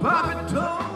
Papa told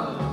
아.